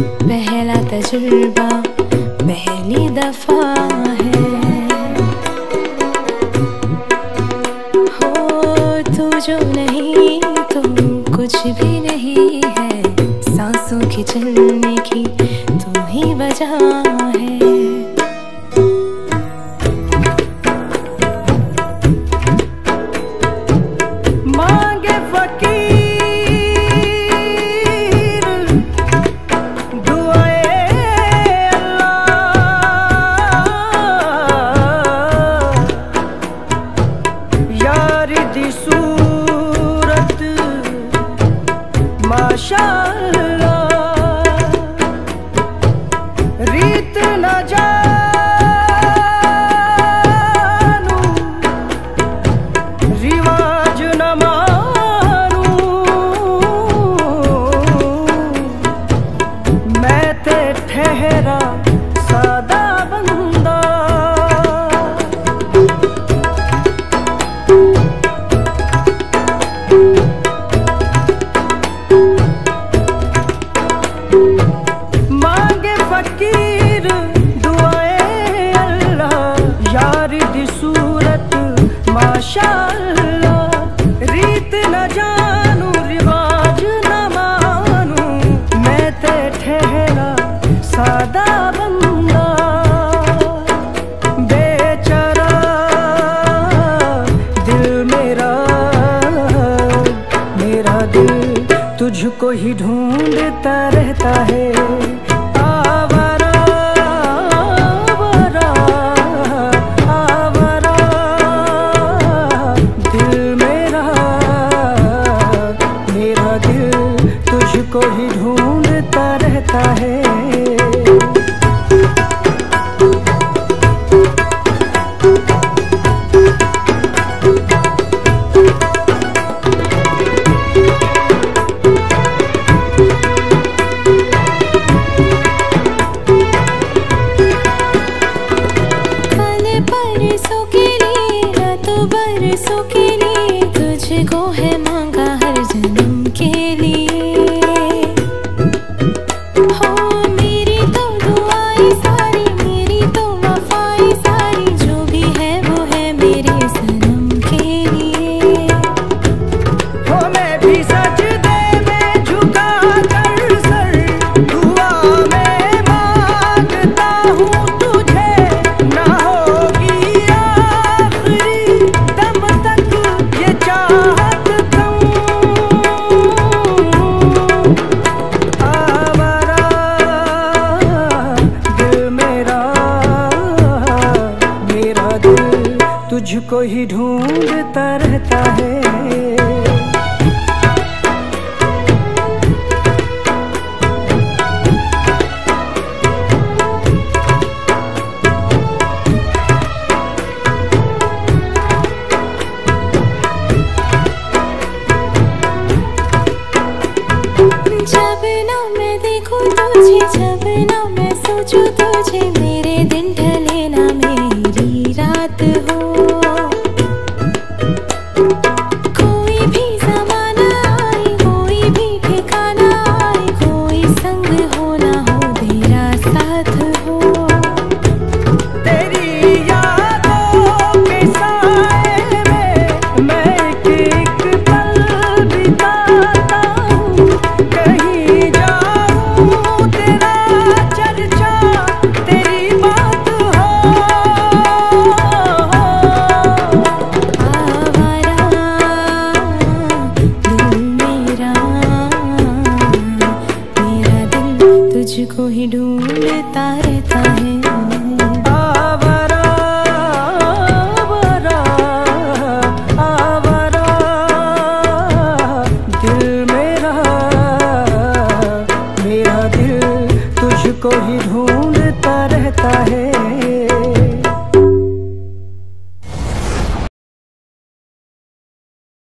पहला तजुर्बा पहली दफ़ा है। हो तू जो नहीं तो कुछ भी नहीं है। सांसों की चलने की तू ही वजह ਪਿਆਰ ਦੀ ਸੂਰਤ ਮਾਸ਼ਾਅੱਲਾ। ਰੀਤ ਨਾ ਜਾ तुझको ही ढूंढता रहता है। बरसों के लिए ना तो बरसों के लिए तुझको है। तुझको ही ढूंढता रहता है। तुझको ही ढूंढता रहता है।